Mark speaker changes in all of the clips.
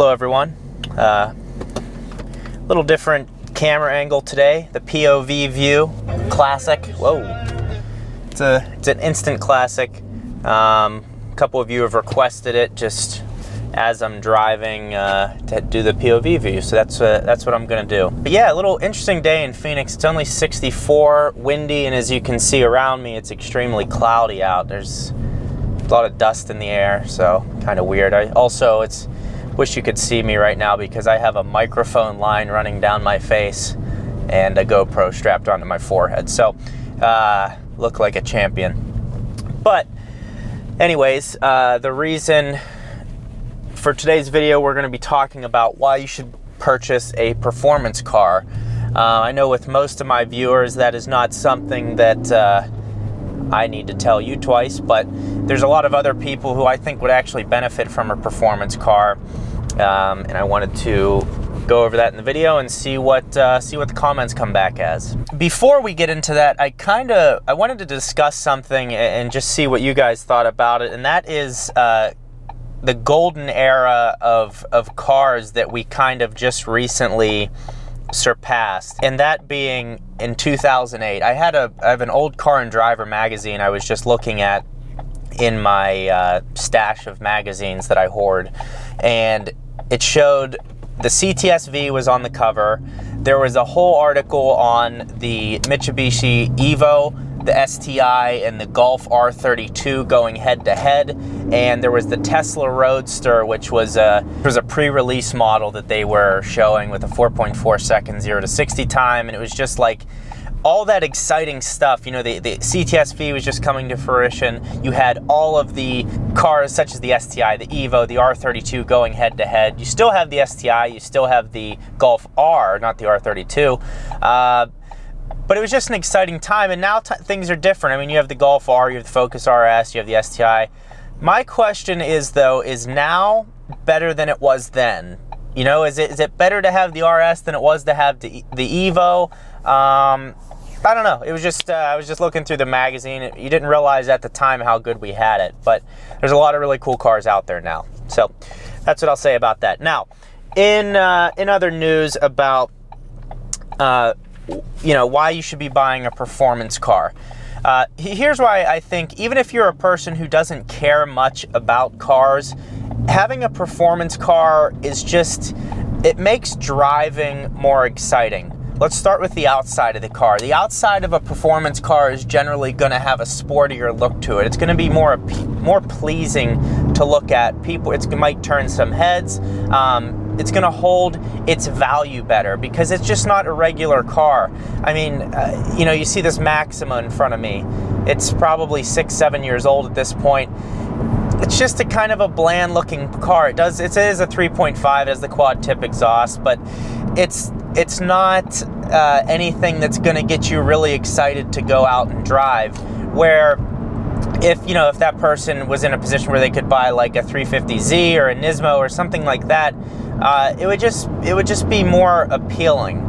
Speaker 1: Hello everyone. Uh, little different camera angle today. The POV view, classic. Whoa, it's a it's an instant classic. Um, a couple of you have requested it just as I'm driving uh, to do the POV view. So that's uh, that's what I'm gonna do. But yeah, a little interesting day in Phoenix. It's only 64, windy, and as you can see around me, it's extremely cloudy out. There's a lot of dust in the air, so kind of weird. I also it's wish you could see me right now because I have a microphone line running down my face and a GoPro strapped onto my forehead. So uh, look like a champion. But anyways, uh, the reason for today's video, we're going to be talking about why you should purchase a performance car. Uh, I know with most of my viewers, that is not something that uh, I need to tell you twice, but there's a lot of other people who I think would actually benefit from a performance car, um, and I wanted to go over that in the video and see what uh, see what the comments come back as. Before we get into that, I kind of I wanted to discuss something and just see what you guys thought about it, and that is uh, the golden era of of cars that we kind of just recently surpassed and that being in 2008 i had a i have an old car and driver magazine i was just looking at in my uh, stash of magazines that i hoard and it showed the ctsv was on the cover. There was a whole article on the mitsubishi evo the STI and the Golf R32 going head to head, and there was the Tesla Roadster, which was a was a pre-release model that they were showing with a 4.4 second zero to 60 time, and it was just like all that exciting stuff. You know, the, the CTSV was just coming to fruition. You had all of the cars, such as the STI, the Evo, the R32, going head to head. You still have the STI, you still have the Golf R, not the R32. Uh, but it was just an exciting time, and now things are different. I mean, you have the Golf R, you have the Focus RS, you have the STI. My question is, though, is now better than it was then? You know, is it is it better to have the RS than it was to have the the Evo? Um, I don't know. It was just uh, I was just looking through the magazine. You didn't realize at the time how good we had it, but there's a lot of really cool cars out there now. So that's what I'll say about that. Now, in uh, in other news about uh, you know, why you should be buying a performance car. Uh, here's why I think even if you're a person who doesn't care much about cars, having a performance car is just, it makes driving more exciting. Let's start with the outside of the car. The outside of a performance car is generally going to have a sportier look to it. It's going to be more more pleasing to look at. People, it might turn some heads. Um, it's going to hold its value better because it's just not a regular car. I mean, uh, you know, you see this Maxima in front of me. It's probably six, seven years old at this point. It's just a kind of a bland looking car. It does, it is a 3.5, as the quad tip exhaust, but it's it's not uh, anything that's going to get you really excited to go out and drive. Where if you know if that person was in a position where they could buy like a 350Z or a Nismo or something like that, uh, it would just it would just be more appealing.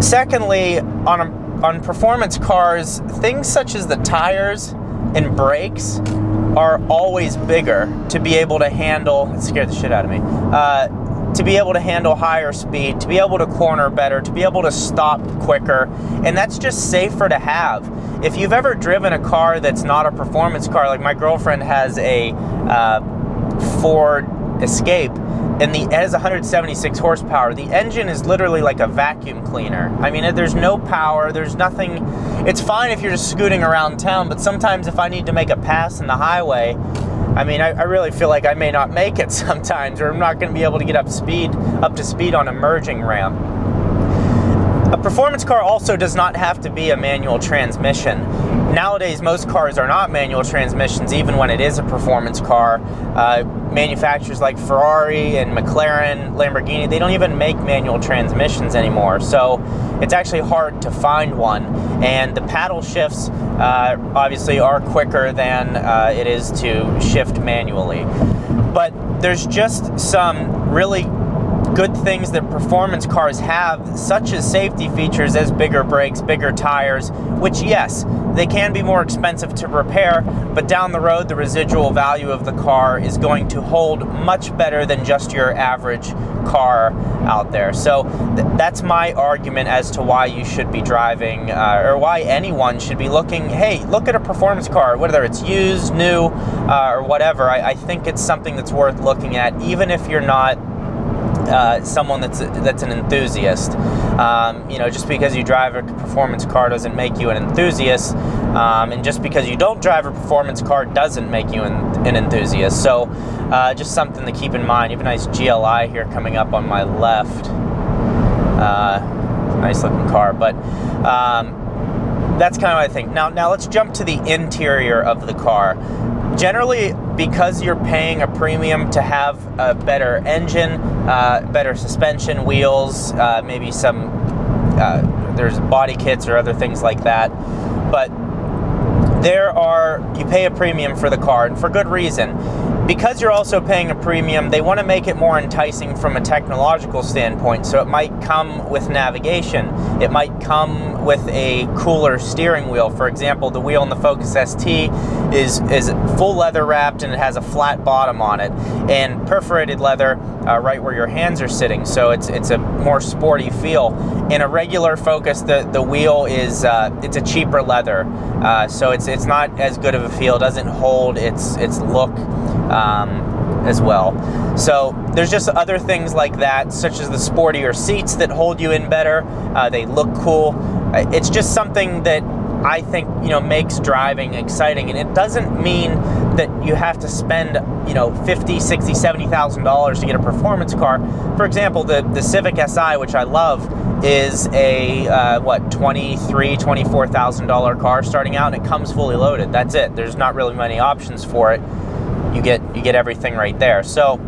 Speaker 1: Secondly, on a, on performance cars, things such as the tires and brakes are always bigger to be able to handle. It scared the shit out of me. Uh, to be able to handle higher speed, to be able to corner better, to be able to stop quicker, and that's just safer to have. If you've ever driven a car that's not a performance car, like my girlfriend has a uh, Ford Escape, and the it has 176 horsepower. The engine is literally like a vacuum cleaner. I mean, there's no power. There's nothing. It's fine if you're just scooting around town, but sometimes if I need to make a pass in the highway, I mean, I, I really feel like I may not make it sometimes, or I'm not going to be able to get up speed up to speed on a merging ramp. A performance car also does not have to be a manual transmission. Nowadays, most cars are not manual transmissions, even when it is a performance car. Uh, manufacturers like Ferrari and McLaren, Lamborghini, they don't even make manual transmissions anymore. So it's actually hard to find one. And the paddle shifts uh, obviously are quicker than uh, it is to shift manually. But there's just some really good things that performance cars have, such as safety features as bigger brakes, bigger tires, which, yes, they can be more expensive to repair, but down the road, the residual value of the car is going to hold much better than just your average car out there. So th- that's my argument as to why you should be driving, uh, or why anyone should be looking. Hey, look at a performance car, whether it's used, new, uh, or whatever. I, I think it's something that's worth looking at, even if you're not uh, someone that's that's an enthusiast. Um, you know, just because you drive a performance car doesn't make you an enthusiast, um, and just because you don't drive a performance car doesn't make you an, an enthusiast. So, uh, just something to keep in mind. You have a nice GLI here coming up on my left. Uh, nice looking car, but. Um, that's kind of what I think. Now, now let's jump to the interior of the car generally because you're paying a premium to have a better engine uh, better suspension wheels uh, maybe some uh, there's body kits or other things like that but there are you pay a premium for the car and for good reason because you're also paying a premium, they want to make it more enticing from a technological standpoint. So it might come with navigation, it might come with a cooler steering wheel. For example, the wheel in the Focus ST is is full leather wrapped and it has a flat bottom on it, and perforated leather uh, right where your hands are sitting. So it's it's a more sporty feel. In a regular Focus, the the wheel is uh, it's a cheaper leather, uh, so it's it's not as good of a feel. It doesn't hold its its look um, as well. So there's just other things like that, such as the sportier seats that hold you in better. Uh, they look cool. Uh, it's just something that I think you know makes driving exciting, and it doesn't mean that you have to spend you know 50 60 70 thousand dollars to get a performance car. For example the the civic si which i love is a uh, what 23 24 thousand dollar car starting out and it comes fully loaded. That's it. There's not really many options for it. You get you get everything right there. So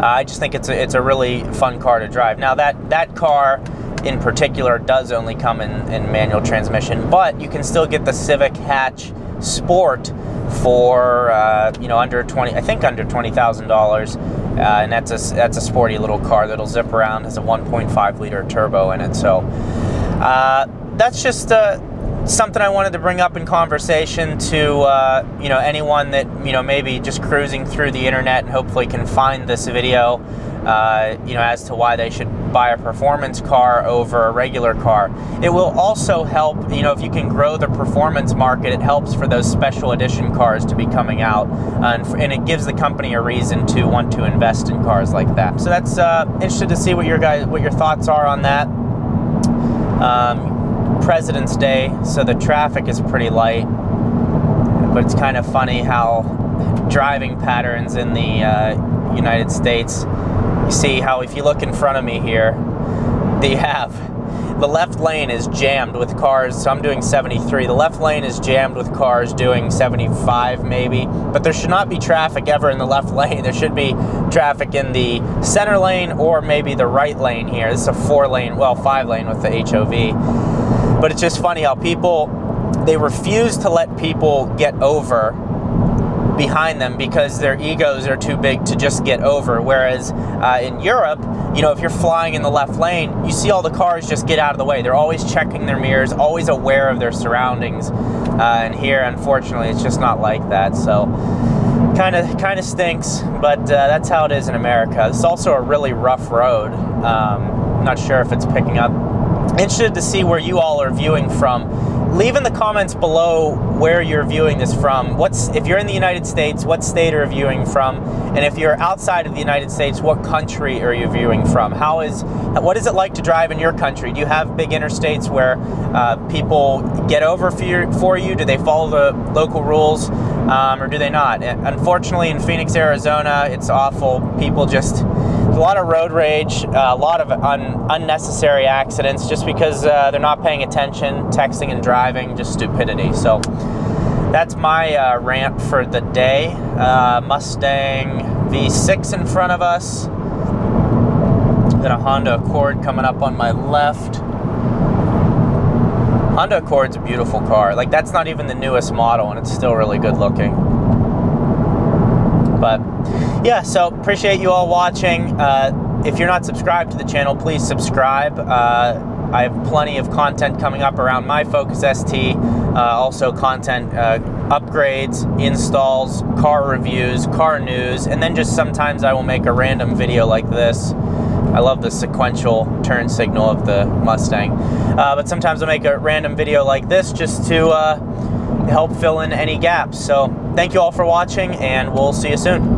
Speaker 1: uh, I just think it's a, it's a really fun car to drive. Now that that car in particular does only come in, in manual transmission, but you can still get the Civic Hatch Sport for uh, you know under twenty, I think under twenty thousand uh, dollars, and that's a that's a sporty little car that'll zip around. Has a 1.5 liter turbo in it, so uh, that's just uh, something I wanted to bring up in conversation to uh, you know anyone that you know maybe just cruising through the internet and hopefully can find this video. Uh, you know, as to why they should buy a performance car over a regular car. It will also help, you know, if you can grow the performance market, it helps for those special edition cars to be coming out, and, and it gives the company a reason to want to invest in cars like that. So that's uh, interested to see what your guys, what your thoughts are on that. Um, President's Day, so the traffic is pretty light. But it's kind of funny how driving patterns in the uh, United States, see how if you look in front of me here, they have the left lane is jammed with cars. So I'm doing 73. The left lane is jammed with cars doing 75 maybe. But there should not be traffic ever in the left lane. There should be traffic in the center lane or maybe the right lane here. This is a four lane, well, five lane with the HOV. But it's just funny how people they refuse to let people get over behind them because their egos are too big to just get over. Whereas uh, in Europe, you know, if you're flying in the left lane, you see all the cars just get out of the way. They're always checking their mirrors, always aware of their surroundings. Uh, and here, unfortunately, it's just not like that. So, kind of kind of stinks, but uh, that's how it is in America. It's also a really rough road. Um, not sure if it's picking up interested to see where you all are viewing from. Leave in the comments below where you're viewing this from. What's if you're in the United States, what state are you viewing from? And if you're outside of the United States, what country are you viewing from? How is what is it like to drive in your country? Do you have big interstates where uh, people get over for you, for you? Do they follow the local rules, um, or do they not? Unfortunately, in Phoenix, Arizona, it's awful. People just a lot of road rage, a lot of un- unnecessary accidents just because uh, they're not paying attention, texting and driving, just stupidity. So that's my uh, rant for the day. Uh, Mustang V6 in front of us. Got a Honda Accord coming up on my left. Honda Accord's a beautiful car. Like that's not even the newest model, and it's still really good looking. But yeah, so appreciate you all watching. Uh, if you're not subscribed to the channel, please subscribe. Uh, I have plenty of content coming up around my Focus ST, Uh, also, content uh, upgrades, installs, car reviews, car news, and then just sometimes I will make a random video like this. I love the sequential turn signal of the Mustang. Uh, but sometimes I'll make a random video like this just to uh, help fill in any gaps. So thank you all for watching, and we'll see you soon.